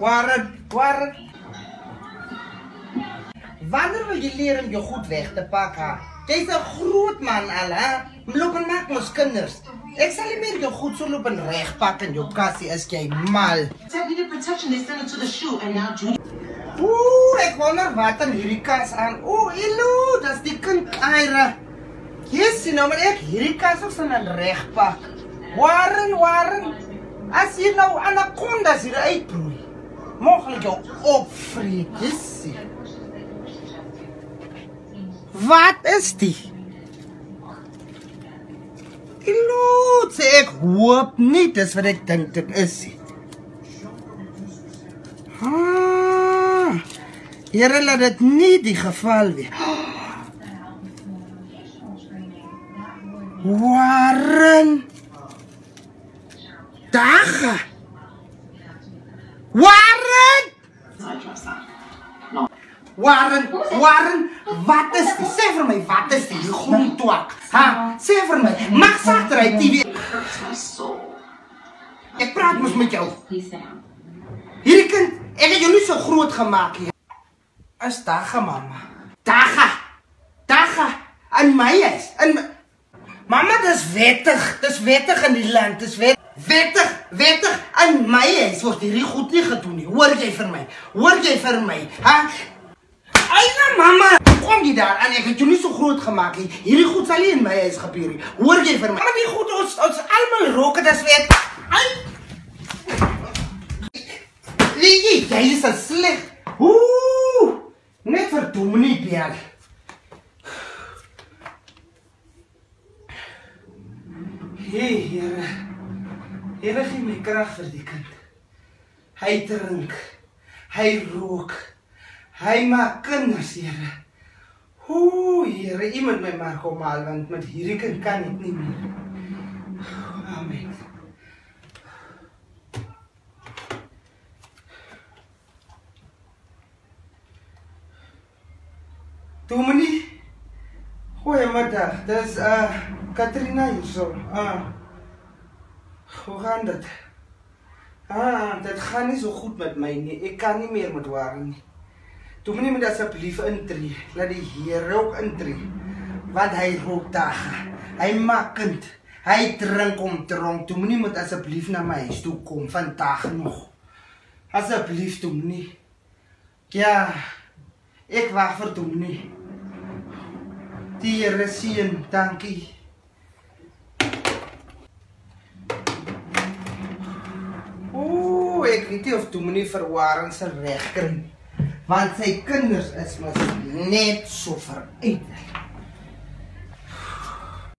Warren, Warren. Wanneer wil jy leer om jou goed weg te pak? Ha? Jy's 'n groot man al, hè? Loop en maak mos kinders. Ek sal nie meer jou goed so loop en regpak in jou kassie is jy mal. Said needed protection, they sent it to the shoe, and now Judy. Ooh, ek wonder wat in hierdie kas aan. Ooh, Elo, dis die kind Ira. Yes, nou maar ek hierdie kas ook sal regpak. Warren, Warren. As jy nou anacondas hier uitbroei, moontlik jou opvreet. Yes. Wat is die? Elo, sê ek hoop nie dis wat ek dink dit is nie. Ah, Here laat dit nie die geval wees. Warren. Daga. Warren. Warren, Warren, wat is dit? Sê vir my, wat is? Die groen twak. Ha? Sê vir my, mag sagter hy TV. Ek praat mos met jou. Hierdie kind, ek het jou nie so groot gemaak nie. Is Daga mamma. Daga. Daga in my huis. In my... Mamma, dis wettig. Dis wettig in die land. Dis wet wettig, wettig in my huis word hierdie goed nie gedoen nie. Hoor jy vir my? Hoor jy vir my? Ha? Eina mamma, kom jy daar aan? Ek het jou nie so groot gemaak nie. Hierdie goed sal nie in my huis gebeur nie. Hoor jy vir my? Maar die goed ons ons almal rook dit as weet. Ai. Ligi, jy is 'n sleg. Ooh! Net vir Dominie bel. Hey, Here. Here gee my krag vir die kind. Hy drink. Hy rook. Hy maak kinders, Here. Ooh, Here, U moet my maar kom haal want met hierdie kind kan ek nie meer. Amen. Dominie. Goeiemiddag. Dis uh Katrina hierso. Ah. Hoe gaan dit? Ah, dit gaan nie so goed met my nie. Ek kan nie meer met Warren nie. Dominie moet asseblief intree. Laat die Here ook intree. Want hy rook dag. Hy maak kind. Hy drink om dronk. Dominie moet asseblief na my huis toe kom vandag nog. Asseblief Dominie. Ja. Ek wag vir Dominie. Die Here seën, dankie. Ooh, ek weet nie of Dominee verwarring se reg kry nie. Want sy kinders is mos net so veruit.